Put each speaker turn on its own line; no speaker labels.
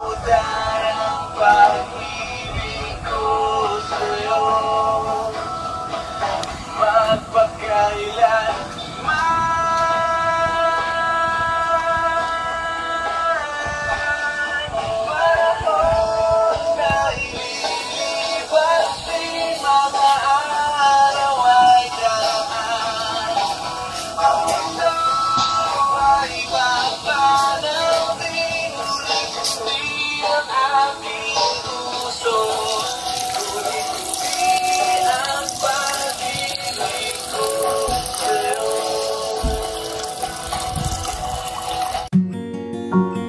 down.
Thank you.